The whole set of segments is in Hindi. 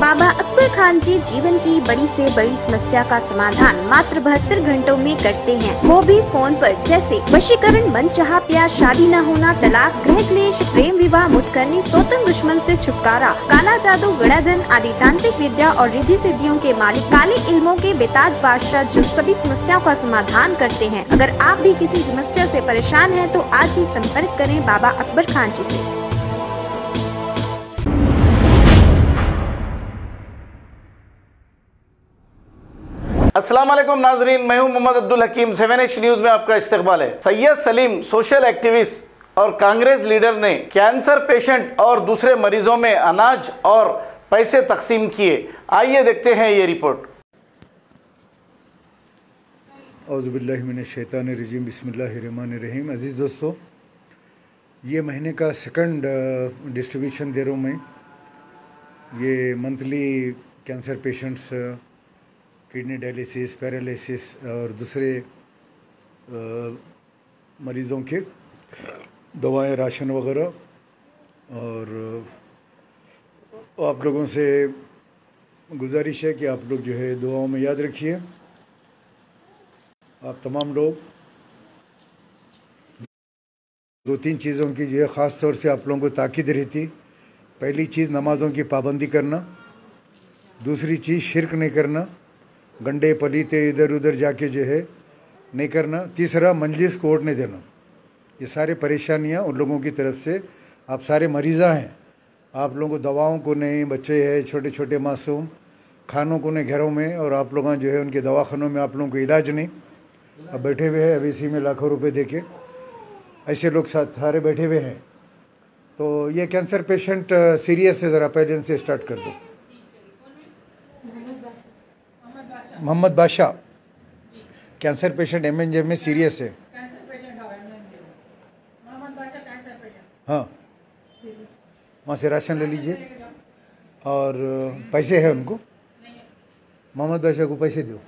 बाबा अकबर खान जी जीवन की बड़ी से बड़ी समस्या का समाधान मात्र बहत्तर घंटों में करते हैं। वो भी फ़ोन पर, जैसे वशीकरण मन चाह प्यार शादी न होना, तलाक, गृह क्लेश, प्रेम विवाह मुतकरनी सोतन दुश्मन से छुटकारा, काला जादू गणाधन आदि तांत्रिक विद्या और रिद्धि सिद्धियों के मालिक, काले इल्मों के बेताज बादशाह जो सभी समस्याओं का समाधान करते हैं। अगर आप भी किसी समस्या ऐसी परेशान है तो आज ही संपर्क करें बाबा अकबर खान जी से। वालेकुम नाजरीन, मैं हूँ Mohammad Abdul Hakeem. Seven H news में आपका इस्तकबाल है। सैयद सलीम सोशल एक्टिविस्ट और कांग्रेस लीडर ने कैंसर पेशेंट और दूसरे मरीजों में अनाज और पैसे तकसीम किए। आइए देखते हैं ये रिपोर्ट अज़बिल्लिमिनशैतानरजीम बसमीम अज़ीज़ दोस्तों, ये महीने का सेकंड डिस्ट्रीब्यूशन दे रहा हूँ मैं। ये monthly cancer patients kidney dialysis, paralysis और दूसरे मरीज़ों के दवाएँ, राशन वगैरह और आप लोगों से गुजारिश है कि आप लोग जो है दुआओं में याद रखिए। आप तमाम लोग दो तीन चीज़ों की जो है ख़ास तौर से आप लोगों को ताकीद रहती। पहली चीज़ नमाज़ों की पाबंदी करना, दूसरी चीज़ शिरक नहीं करना गंडे पलीते इधर उधर जाके जो है, नहीं करना। तीसरा, मंजिस को ओढ़ने देना। ये सारे परेशानियाँ उन लोगों की तरफ़ से। आप सारे मरीज़ा हैं। आप लोगों को दवाओं को नहीं, बच्चे हैं छोटे छोटे मासूम, खानों को नहीं, घरों में, और आप लोग जो है, उनके दवाखानों में आप लोगों को इलाज नहीं। अब बैठे हुए हैं, अब इसी में लाखों रुपए दे के ऐसे लोग सारे बैठे हुए हैं। तो ये कैंसर पेशेंट सीरियस है, ज़रा पहले इनसे स्टार्ट कर दो। Mohammed Badshah cancer patient M N J में सीरियस है। हो एमएनजे मोहम्मद बादशाह कैंसर पेशेंट हाँ। वहाँ से राशन ले लीजिए। और पैसे है उनको? मोहम्मद बादशाह को पैसे दो।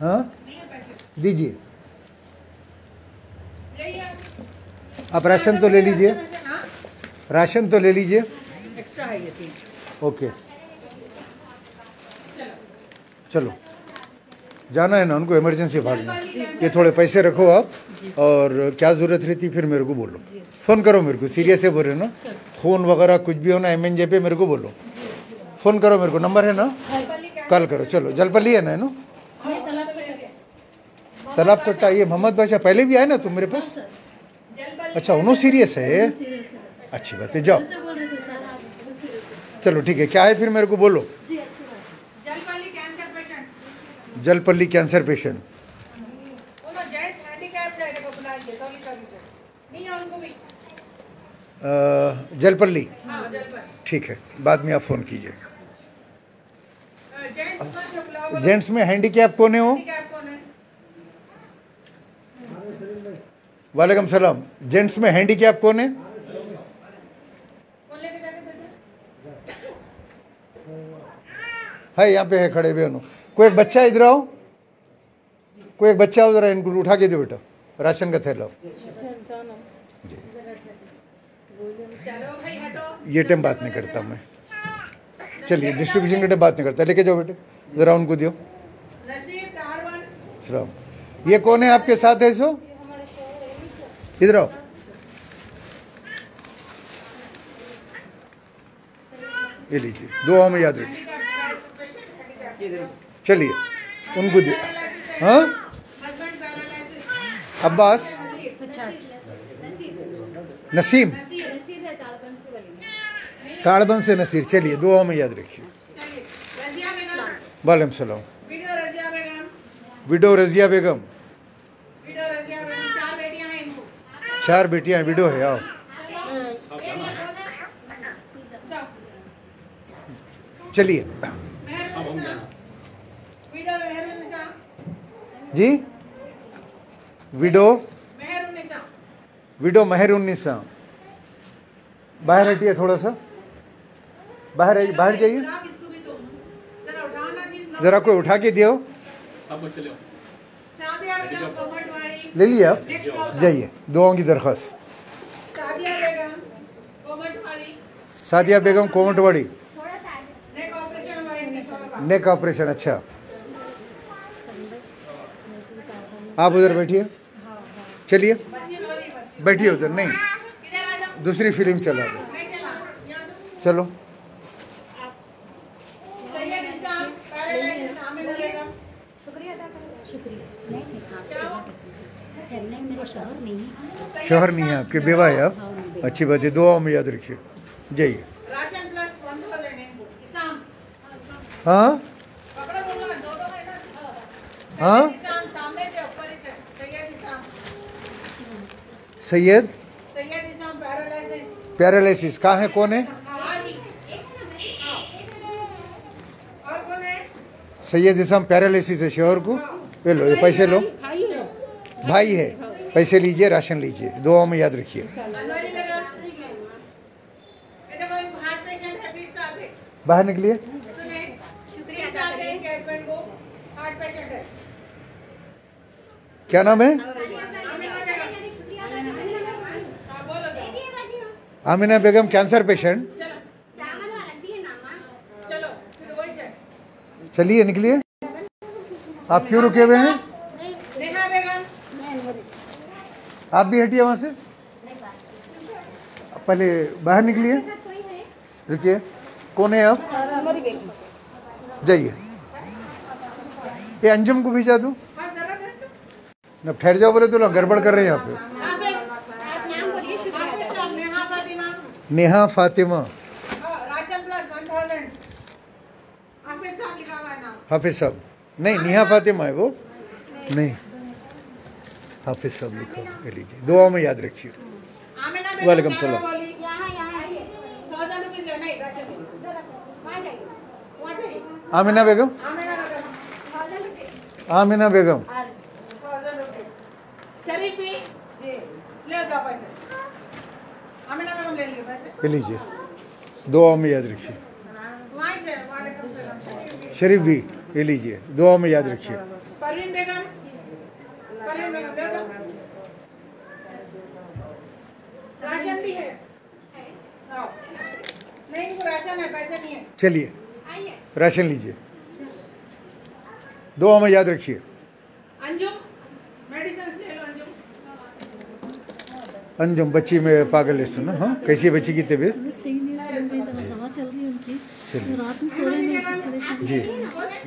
है दीजिए। आप राशन तो ले लीजिए। हाँ। राशन तो ले लीजिए। एक्स्ट्रा है ये ओके। चलो। जाना है ना उनको इमरजेंसी भागना ये थोड़े पैसे रखो आप और क्या ज़रूरत रहती फिर मेरे को बोलो। फ़ोन करो मेरे को सीरियस है बोल रहे हो ना? फ़ोन वगैरह कुछ भी हो ना एम एन जे पे मेरे को बोलो। फ़ोन करो मेरे को नंबर है ना? कॉल करो चलो। जलपली है ना है ना? तालाब कट्टा ये मोहम्मद बादशाह पहले भी आए ना तुम मेरे पास? अच्छा उन्होंने सीरियस है? अच्छी बात है जाओ। चलो ठीक है क्या है फिर मेरे को बोलो Jalpally cancer patient Jalpally cancer patient उन्होंने जेंट्स हैंडीकैप है देखो बुलाइए तो ये कभी नहीं है उनको कैंसर जलपल्ली? हाँ ठीक है बाद में आप फ़ोन कीजिए। जेंट्स में हैंडीकैप कौन है हो हैंडीकैप वालेकुम सलाम। जेंट्स में हैंडीकैप कौन है? है? यहाँ पे है खड़े हुए उन्होंने। कोई एक बच्चा इधर आओ। कोई एक बच्चा उधर इनको उठा के दो बेटा। राशन का थैला। ये टाइम बात नहीं करता मैं। चलिए डिस्ट्रीब्यूशन के टाइम बात नहीं करता। लेके जाओ बेटे। ज़रा उनको दियो। सलाम। ये कौन है आपके साथ है सो? इधर आओ। ये लीजिए। दुआओं में याद रखिए। चलिए उनको दे हाँ? अब्बास? नसीम? ताड़बन से नसीर। चलिए, दुआओं में याद रखिए। वालेकुम सलाम। विडो रजिया बेगम। चार बेटियाँ विडो है, आओ। चलिए। जी? विडो? विडो मेहर उन्नीसा। बाहर हटिए थोड़ा सा। बाहर आइए बाहर जाइए। जरा कोई उठा के दियो। ले लिया आप। जाइए दुआओं की दरख्वास्त। सादिया बेगम कोमटवाड़ी। Neck operation. अच्छा। आप उधर बैठिए। चलिए। बैठिए उधर, नहीं। दूसरी फ़िल्म चला दो। चला। शहर नहीं है आपके, बेवा है आप। अच्छी बात है, दुआओं में याद रखिए। जाइए। हाँ? है ना हाँ इस्लाम सामने के ऊपर ही है सैयद इस्लाम सैयद? पैरालिसिस कहाँ है कौन है? हाँ जी हाँ। और कौन है? सैयद इसम पैरालिसिस है शहर को? ये लो ये पैसे लो। भाई है। पैसे लीजिए राशन लीजिए। दुआओं में याद रखिए। बाहर निकलिए। क्या नाम इनको हार्ट पेशेंट है फिर से आगे बाहर निकलिए सुने शुक्रिया साथ है इनके हस्बैंड को हार्ट पेशेंट है क्या नाम है आमिना बेगम हाँ बोलो जाओ आमिना बेगम कैंसर पेशेंट चलिए, निकलिए। आप क्यों रुके हुए हैं? आप भी हटिए वहाँ से। पहले बाहर निकलिए। रुकिए। कौन है आप? जाइए। ये अंजुम को भेजा दूँ। न, ठहर जाओ बोले तो लोग गड़बड़ कर रहे हैं यहाँ पे आप नाम बोलिए शुक्रिया नेहा फातिमा नेहा फातिमा। हाँ, हाफिज साहब है नहीं नेहा फातिमा है वो। नहीं। हाफिज साहब लिखा ये लीजिए। दुआ में याद रखिए। वालेकुम सलाम। आमिना बेगम? आमिना बेगम आमिना बेगम थाउज़ेंड रुपीज़ शरीफी ले जाओ पैसे आमिना बेगम ले लिए पैसे ये लीजिए। दुआ में याद रखिए। शरीफ भी ये लीजिए। दुआ में याद रखिए। है। है है। चलिए राशन लीजिए। दुआ में याद रखिए अंजुम मेडिसिन ले लो अंजुम अंजुम बच्ची में पागल है सुनो हाँ? कैसी है बच्ची की तबीयत? परेशान। जी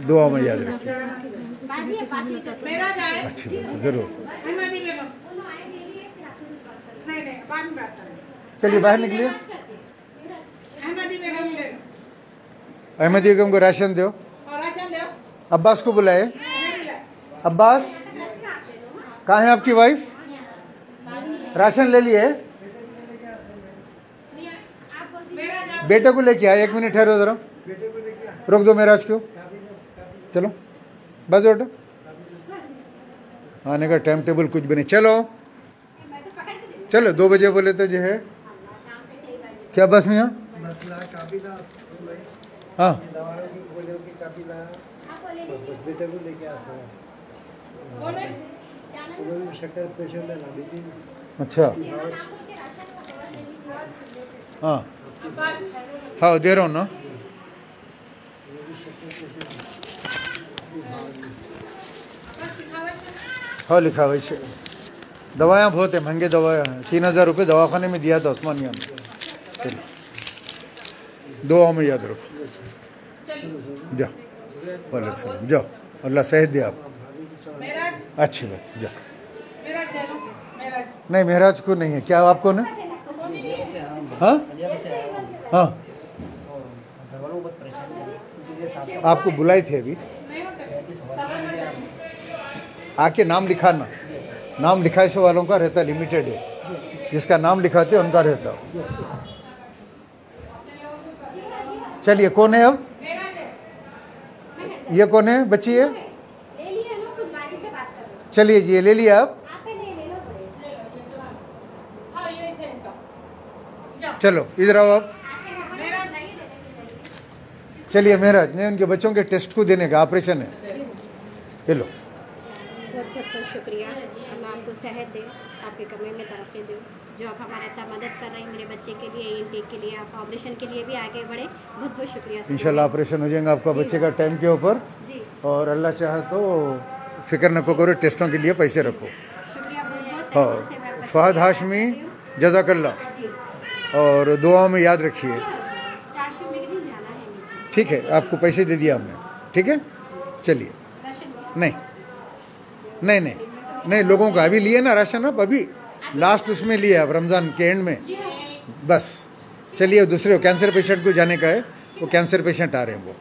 दुआ में याद रखिए। अच्छी बात है ज़रूर। चलिए बाहर निकलिए। अहमदी बेगम अहमद बेगम को राशन दो। और राशन ले अब्बास को बुलाए। अब्बास? कहाँ है आपकी वाइफ राशन ले लिए। बेटे को लेके आए एक मिनट ठहरो जरा। रोक दो मेराज को। चलो। बस बेटा आने का टाइम टेबल कुछ भी नहीं। चलो। चलो, दो बजे बोले तो जो है। क्या बस में यहाँ हाँ। कौन है अच्छा। हाँ। हाँ दे रहा हूँ ना। हाँ लिखा हुआ इसे दवाएँ बहुत है महँगे दवाएँ हैं। तीन हज़ार रुपये दवाखाने में दिया था उस्मानिया में चलो दुआ में याद रखो। जाओ सलाम। जाओ अल्लाह सेहत दे आपको। अच्छी बात जाओ नहीं, महराज को नहीं है। क्या आप कौन है? हाँ। आपको बुलाई थे अभी? आके नाम लिखाना। नाम लिखाए से वालों का रहता लिमिटेड है। जिसका नाम लिखाते उनका रहता चलिए, कौन है अब? ये कौन है? बच्ची है? चलिए, ये ले लिया आप हाँ ये है इनका जाओ चलो इधर आओ आप। चलिए मेहराज ने उनके बच्चों के टेस्ट को देने का ऑपरेशन है। ये लो। बहुत बहुत शुक्रिया। अल्लाह आपको सेहत दे आपके कमरे में तरक्की दो। जो आप हमारा इतना मदद कर रहे हैं मेरे बच्चे के लिए इंटेक के लिए आप ऑपरेशन के लिए भी आगे बढ़े। बहुत बहुत शुक्रिया। इंशाल्लाह ऑपरेशन हो जाएगा आपका बच्चे का टाइम के ऊपर। और अल्लाह चाहे तो फ़िक्र न करो टेस्टों के लिए पैसे रखो। शुक्रिया फहद हाशमी जजाकल्ला और दुआ में याद रखिए। है ठीक है आपको पैसे दे दिया हमने। ठीक है? चलिए। राशन नहीं। नहीं नहीं। नहीं लोगों का अभी लिए ना राशन आप अभी लास्ट उसमें लिए आप रमज़ान के एंड में। बस। चलिए दूसरे कैंसर पेशेंट को जाने का है वो कैंसर पेशेंट आ रहे हैं वो।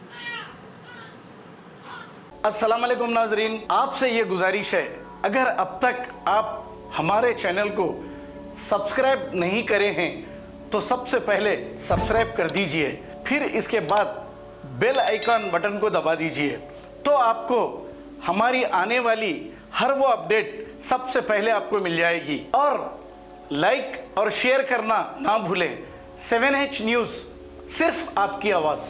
अस्सलाम वालेकुम नाजरीन आपसे ये गुजारिश है अगर अब तक आप हमारे चैनल को सब्सक्राइब नहीं करे हैं तो सबसे पहले सब्सक्राइब कर दीजिए, फिर इसके बाद बेल आइकॉन बटन को दबा दीजिए तो आपको हमारी आने वाली हर वो अपडेट सबसे पहले आपको मिल जाएगी। और लाइक और शेयर करना ना भूलें। सेवन एच न्यूज़ सिर्फ़ आपकी आवाज़।